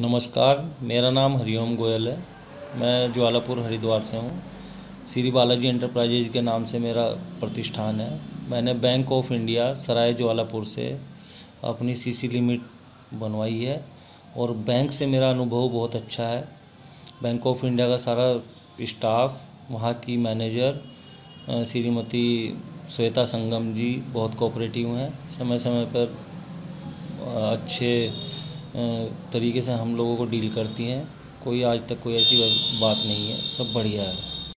नमस्कार, मेरा नाम हरिओम गोयल है। मैं ज्वालापुर हरिद्वार से हूँ। श्री बालाजी एंटरप्राइजेज के नाम से मेरा प्रतिष्ठान है। मैंने Bank of India, Sarai Jwalapur से अपनी सीसी लिमिट बनवाई है और बैंक से मेरा अनुभव बहुत अच्छा है। बैंक ऑफ़ इंडिया का सारा स्टाफ, वहाँ की मैनेजर श्रीमती श्वेता संगम जी बहुत कोऑपरेटिव हैं। समय समय पर अच्छे तरीके से हम लोगों को डील करती हैं। कोई आज तक कोई ऐसी बात नहीं है। सब बढ़िया है।